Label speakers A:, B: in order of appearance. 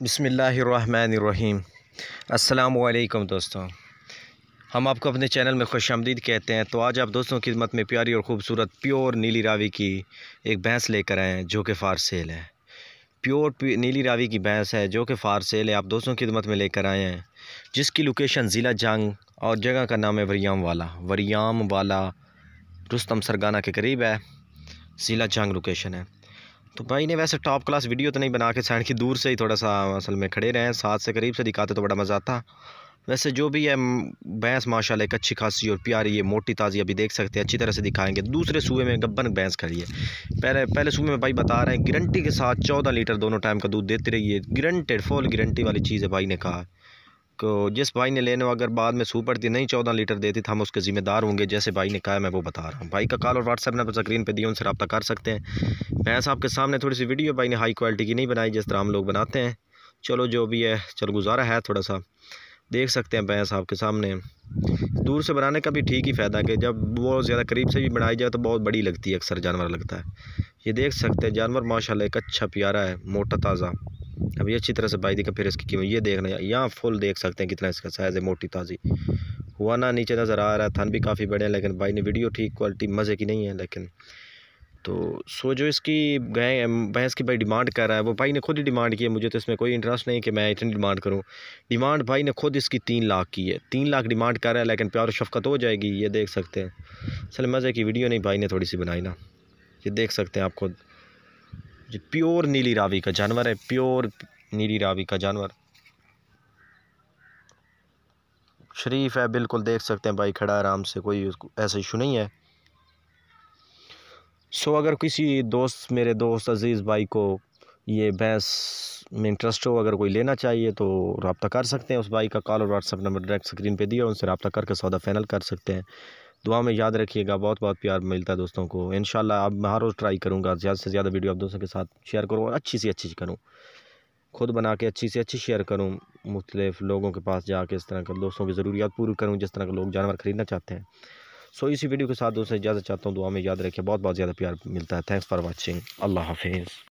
A: بسم اللہ الرحمن الرحیم۔ السلام علیکم دوستوں ہم آپ کو اپنے چینل میں خوش آمدید کہتے ہیں۔ تو آج آپ دوستوں کی خدمت میں پیاری اور خوبصورت پیور نیلی راوی کی ایک بھینس لے کر آئے ہیں جو کہ فار سیل ہے۔ پیور نیلی راوی کی بھینس ہے جو کہ فار سیل ہے۔ آپ دوستوں کی خدمت میں لے کر آئے ہیں۔ جس کی لوکیشن ضلع جنگ اور جگہ کا نام ہے وریام والا۔ وریام والا رستم سرگانہ کے قریب ہے۔ ضلع جنگ لوکیشن ہے۔ تو بھائی نے ویسے ٹاپ کلاس ویڈیو تو نہیں بنا کے سائن کی دور سے ہی تھوڑا سا اصل میں کھڑے رہے ہیں۔ ساتھ سے قریب سے دکھاتے تو بڑا مزہ آتا۔ ویسے جو بھی ہے بھینس ماشاء اللہ ایک اچھی خاصی اور پیاری ہے موٹی تازی ابھی دیکھ سکتے ہیں، اچھی طرح سے دکھائیں گے۔ دوسرے صوبے میں گبن بھینس کھڑی ہے۔ پہلے پہلے صوبے میں بھائی بتا رہے ہیں گرنٹی کے ساتھ چودہ لیٹر دونوں ٹائم کا دودھ دیتی رہی ہے گرنٹیڈ فول گرنٹی والی چیز ہے بھائی نے کہا۔ تو جس بھائی نے لینے اگر بعد میں سو پڑتی نہیں چودہ لیٹر دیتی تھا ہم اس کے ذمہ دار ہوں گے۔ جیسے بھائی نے کہا میں وہ بتا رہا ہوں۔ بھائی کا کال اور واٹس ایپ نمبر اسکرین پہ دیا ان سے رابطہ کر سکتے ہیں۔ بھینس آپ کے سامنے تھوڑی سی ویڈیو، بھائی نے ہائی کوالٹی کی نہیں بنائی، جس طرح ہم لوگ بناتے ہیں۔ چلو، جو بھی ہے، چلو، گزارا ہے تھوڑا سا۔ دیکھ سکتے ہیں بھینس آپ کے سامنے۔ دور سے بنانے کا بھی ٹھیک ہی فائدہ ہے کہ جب وہ زیادہ قریب سے بھی بنائی جائے تو بہت بڑی لگتی ہے، اکثر جانور لگتا ہے۔ یہ دیکھ سکتے ہیں، جانور ماشاءاللہ ایک اچھا پیارا ہے، موٹا تازہ۔ ابھی اچھی طرح سے بائی دیکھا، پھر اس کی قیمت یہ دیکھنا، یہاں فل دیکھ سکتے ہیں کتنا اس کا سائز ہے، موٹی تازی۔ ہوا نا نیچے نظر آ رہا ہے تھن بھی کافی بڑے ہیں، لیکن بھائی نے ویڈیو ٹھیک کوالٹی مزے کی نہیں ہے، لیکن تو سو جو اس کی گئے بھینس کی بھائی ڈیمانڈ کر رہا ہے، وہ بھائی نے خود ہی ڈیمانڈ کی ہے، مجھے تو اس میں کوئی انٹرسٹ نہیں کہ میں اتنی ڈیمانڈ کروں۔ ڈیمانڈ بھائی نے خود اس کی تین لاکھ کی ہے۔ تین لاکھ ڈیمانڈ کر رہا ہے، لیکن پیار و شفقت ہو جائے گی، یہ دیکھ سکتے ہیں۔ چلے مزے کی ویڈیو نہیں، بھائی نے تھوڑی سی بنائی نا۔ یہ دیکھ سکتے ہیں آپ خود۔ یہ پیور نیلی راوی کا جانور ہے، پیور نیلی راوی کا جانور۔ شریف ہے، بالکل دیکھ سکتے ہیں بھائی، کھڑا آرام سے، کوئی ایسا ایشو نہیں ہے۔ سو اگر کسی دوست، میرے دوست عزیز بھائی کو یہ بھینس میں انٹرسٹ ہو، اگر کوئی لینا چاہیے تو رابطہ کر سکتے ہیں۔ اس بھائی کا کال اور WhatsApp number direct screen پہ دیا، ان سے رابطہ کر کے سودا فائنل کر سکتے ہیں۔ دعا میں یاد رکھیے گا۔ بہت بہت پیار ملتا ہے دوستوں کو۔ انشاءاللہ اب میں ہر روز ٹرائی کروں گا۔ زیادہ سے زیادہ ویڈیو آپ دوستوں کے ساتھ شیئر کروں اور اچھی سی اچھی کروں۔ خود بنا کے اچھی سے اچھی شیئر کروں۔ مختلف لوگوں کے پاس جا کے اس طرح کے دوستوں کی ضروریات پوری کروں، جس طرح کے لوگ جانور خریدنا چاہتے ہیں۔ سو اسی ویڈیو کے ساتھ دوستوں، اجازت چاہتا ہوں دعا میں یاد رکھیں بہت بہت زیادہ پیار ملتا ہے۔ تھینکس فار واچنگ اللہ حافظ۔